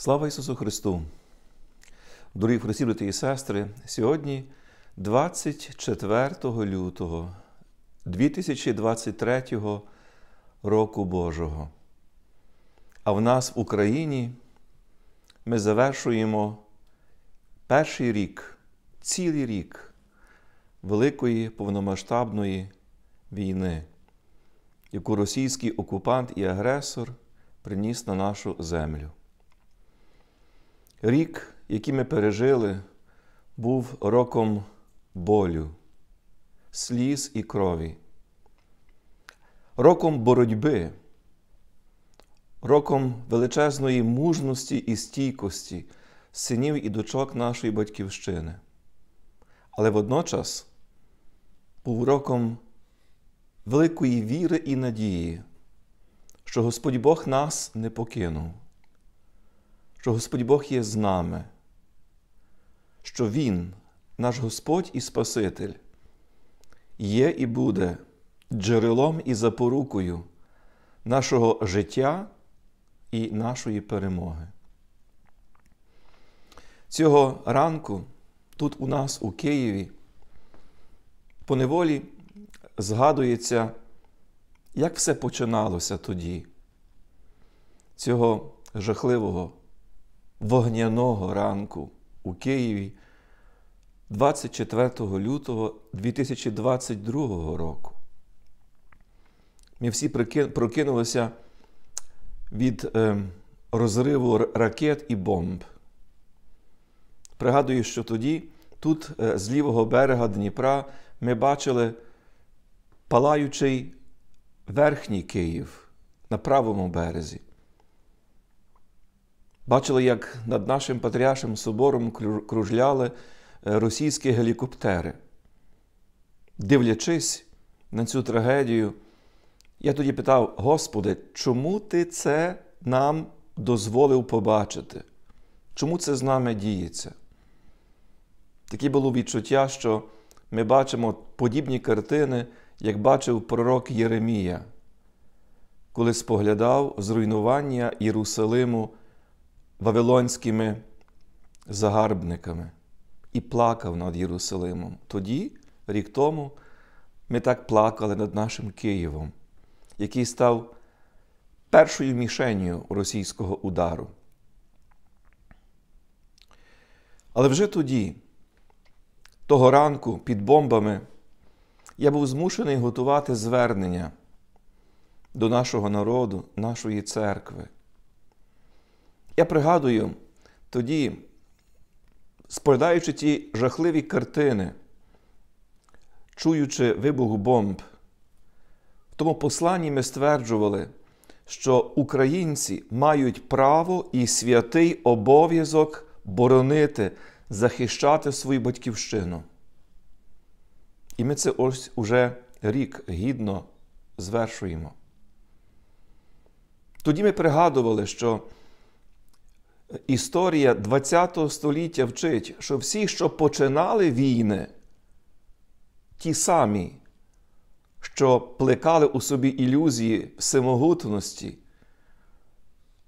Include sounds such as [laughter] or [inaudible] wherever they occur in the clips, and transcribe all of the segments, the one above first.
Слава Ісусу Христу! Дорогі брати і сестри, сьогодні 24 лютого 2023 року Божого. А в нас в Україні ми завершуємо перший рік, цілий рік великої повномасштабної війни, яку російський окупант і агресор приніс на нашу землю. Рік, який ми пережили, був роком болю, сліз і крові, роком боротьби, роком величезної мужності і стійкості синів і дочок нашої батьківщини. Але водночас був роком великої віри і надії, що Господь Бог нас не покинув що Господь Бог є з нами, що Він, наш Господь і Спаситель, є і буде джерелом і запорукою нашого життя і нашої перемоги. Цього ранку тут у нас у Києві поневолі згадується, як все починалося тоді, цього жахливого вогняного ранку у Києві 24 лютого 2022 року. Ми всі прокинулися від е, розриву ракет і бомб. Пригадую, що тоді, тут, е, з лівого берега Дніпра, ми бачили палаючий верхній Київ на правому березі. Бачили, як над нашим Патріаршим собором кружляли е, російські гелікоптери. Дивлячись на цю трагедію, я тоді питав: Господи, чому ти це нам дозволив побачити? Чому це з нами діється? Таке було відчуття, що ми бачимо подібні картини, як бачив пророк Єремія, коли споглядав зруйнування Єрусалиму вавилонськими загарбниками і плакав над Єрусалимом. Тоді, рік тому, ми так плакали над нашим Києвом, який став першою мішенью російського удару. Але вже тоді, того ранку, під бомбами, я був змушений готувати звернення до нашого народу, нашої церкви. Я пригадую тоді, споглядаючи ті жахливі картини, чуючи вибух бомб, в тому посланні ми стверджували, що українці мають право і святий обов'язок боронити, захищати свою батьківщину. І ми це ось уже рік гідно звершуємо. Тоді ми пригадували, що історія ХХ століття вчить, що всі, що починали війни, ті самі, що плекали у собі ілюзії всемогутності,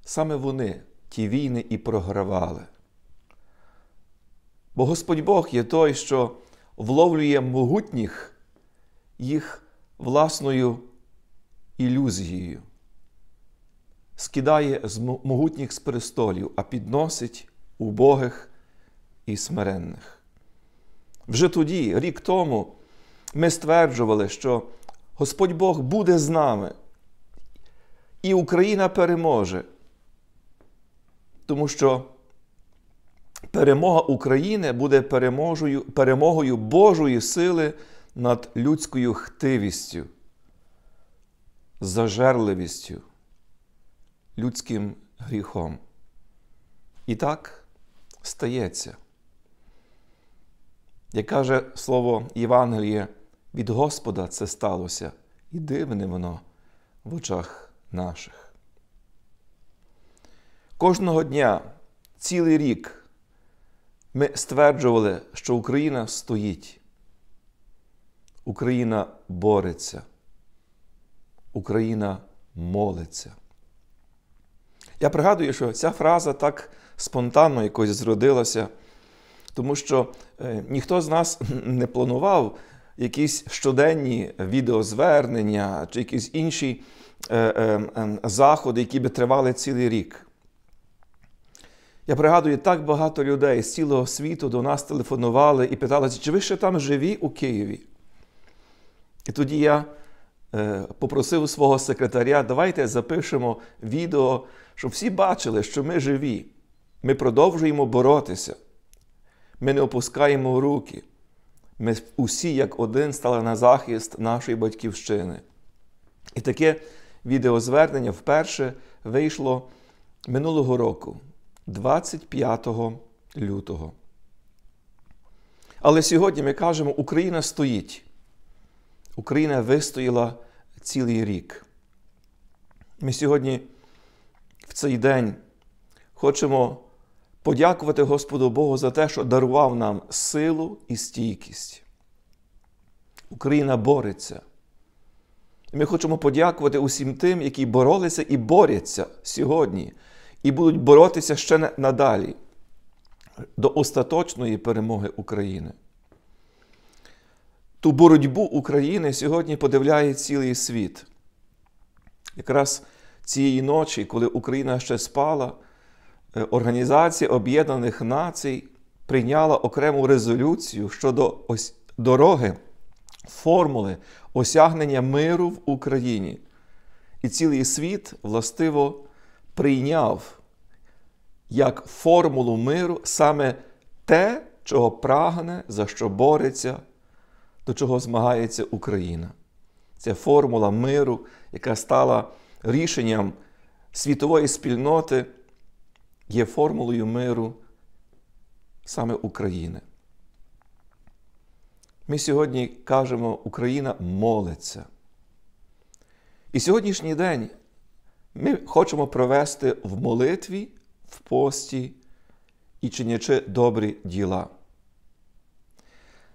саме вони ті війни і програвали. Бо Господь Бог є той, що вловлює могутніх їх власною ілюзією скидає з могутніх з престолів, а підносить убогих і смиренних. Вже тоді, рік тому, ми стверджували, що Господь Бог буде з нами, і Україна переможе, тому що перемога України буде переможою, перемогою Божої сили над людською хтивістю, зажерливістю людським гріхом. І так стається. Як каже слово Євангеліє, від Господа це сталося, і дивне воно в очах наших. Кожного дня, цілий рік, ми стверджували, що Україна стоїть, Україна бореться, Україна молиться. Я пригадую, що ця фраза так спонтанно якось зродилася, тому що е, ніхто з нас [laughs] не планував якісь щоденні відеозвернення чи якісь інші е, е, заходи, які би тривали цілий рік. Я пригадую, так багато людей з цілого світу до нас телефонували і питалися, чи ви ще там живі у Києві? І тоді я попросив свого секретаря, давайте запишемо відео, щоб всі бачили, що ми живі. Ми продовжуємо боротися. Ми не опускаємо руки. Ми усі, як один, стали на захист нашої батьківщини. І таке відеозвернення вперше вийшло минулого року, 25 лютого. Але сьогодні ми кажемо, Україна стоїть. Україна вистояла цілий рік. Ми сьогодні в цей день хочемо подякувати Господу Богу за те, що дарував нам силу і стійкість. Україна бореться. Ми хочемо подякувати усім тим, які боролися і борються сьогодні, і будуть боротися ще надалі до остаточної перемоги України. Ту боротьбу України сьогодні подивляє цілий світ. Якраз цієї ночі, коли Україна ще спала, е, Організація Об'єднаних Націй прийняла окрему резолюцію щодо ось дороги, формули осягнення миру в Україні. І цілий світ властиво прийняв як формулу миру саме те, чого прагне, за що бореться, до чого змагається Україна. Це формула миру, яка стала рішенням світової спільноти, є формулою миру саме України. Ми сьогодні кажемо, Україна молиться. І сьогоднішній день ми хочемо провести в молитві, в пості і чинячи добрі діла.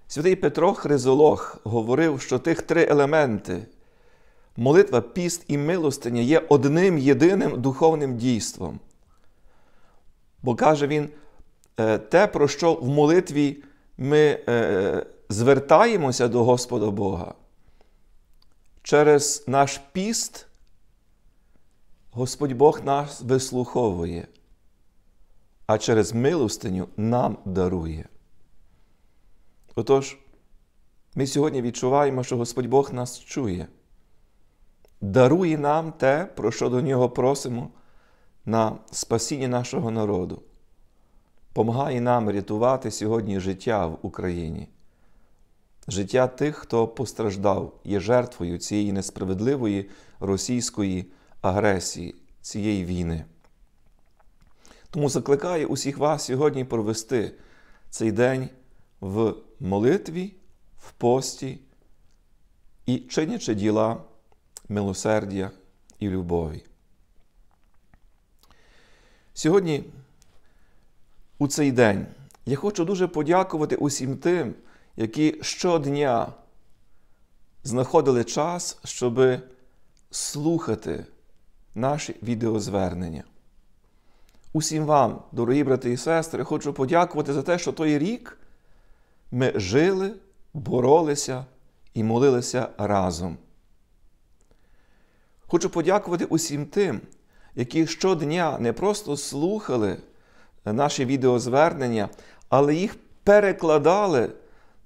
Святий Петро Хризолог говорив, що тих три елементи молитва, піст і милостиня є одним єдиним духовним дійством. Бо каже він, «Е, те, про що в молитві ми е, звертаємося до Господа Бога, через наш піст Господь Бог нас вислуховує, а через милостиню нам дарує. Отож, ми сьогодні відчуваємо, що Господь Бог нас чує, дарує нам те, про що до нього просимо на спасіння нашого народу, помагає нам рятувати сьогодні життя в Україні, життя тих, хто постраждав, є жертвою цієї несправедливої російської агресії, цієї війни. Тому закликаю усіх вас сьогодні провести цей день в молитві, в пості і чинячи діла милосердя і любові. Сьогодні, у цей день, я хочу дуже подякувати усім тим, які щодня знаходили час, щоб слухати наші відеозвернення. Усім вам, дорогі брати і сестри, хочу подякувати за те, що той рік ми жили, боролися і молилися разом. Хочу подякувати усім тим, які щодня не просто слухали наші відеозвернення, але їх перекладали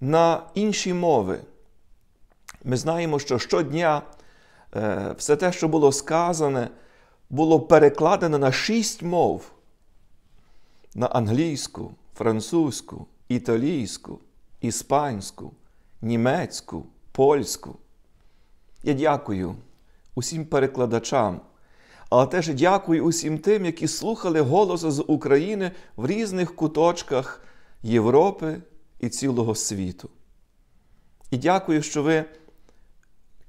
на інші мови. Ми знаємо, що щодня е, все те, що було сказане, було перекладено на шість мов: на англійську, французьку, італійську, іспанську, німецьку, польську. Я дякую усім перекладачам, але теж дякую усім тим, які слухали голос з України в різних куточках Європи і цілого світу. І дякую, що ви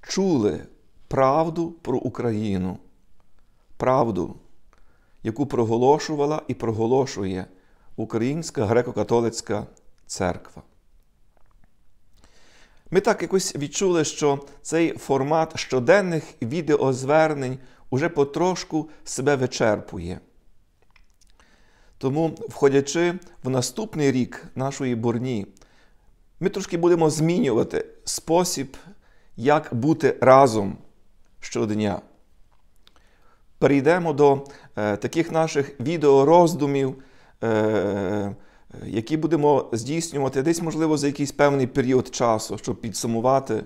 чули правду про Україну, правду, яку проголошувала і проголошує Українська греко-католицька церква. Ми так якось відчули, що цей формат щоденних відеозвернень уже потрошку себе вичерпує. Тому, входячи в наступний рік нашої бурні, ми трошки будемо змінювати спосіб, як бути разом щодня. Перейдемо до е, таких наших відеороздумів, е, які будемо здійснювати десь, можливо, за якийсь певний період часу, щоб підсумувати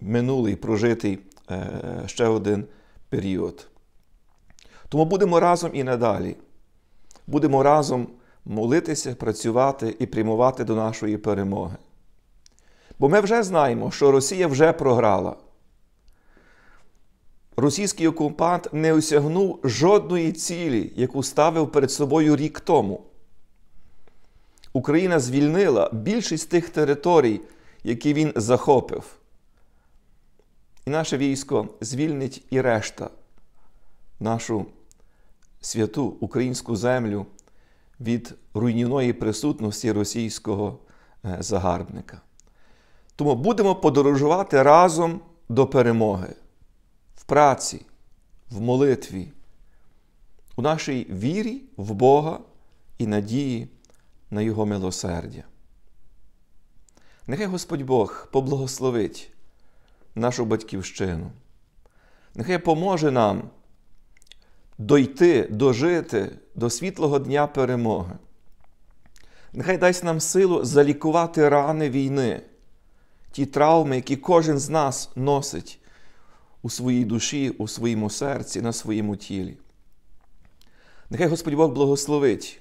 минулий прожитий е, ще один період. Тому будемо разом і надалі. Будемо разом молитися, працювати і прямувати до нашої перемоги. Бо ми вже знаємо, що Росія вже програла. Російський окупант не осягнув жодної цілі, яку ставив перед собою рік тому. Україна звільнила більшість тих територій, які він захопив. І наше військо звільнить і решта, нашу святу українську землю від руйнівної присутності російського е, загарбника. Тому будемо подорожувати разом до перемоги в праці, в молитві, у нашій вірі в Бога і надії на Його милосердя. Нехай Господь Бог поблагословить нашу батьківщину. Нехай поможе нам дойти, дожити до світлого дня перемоги. Нехай дасть нам силу залікувати рани війни, ті травми, які кожен з нас носить у своїй душі, у своєму серці, на своєму тілі. Нехай Господь Бог благословить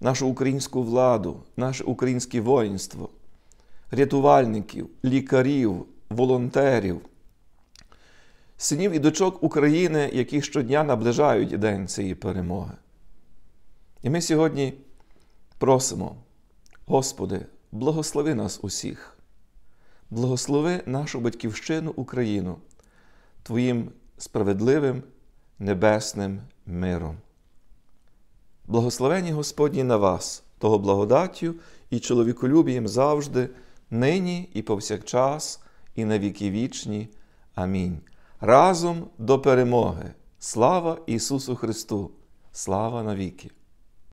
нашу українську владу, наше українське воїнство, рятувальників, лікарів, волонтерів, синів і дочок України, які щодня наближають день цієї перемоги. І ми сьогодні просимо, Господи, благослови нас усіх, благослови нашу батьківщину Україну Твоїм справедливим небесним миром. Благословені Господні на вас, того благодаттю і чоловіколюбієм завжди, нині і повсякчас, і на віки вічні. Амінь. Разом до перемоги. Слава Ісусу Христу! Слава навіки!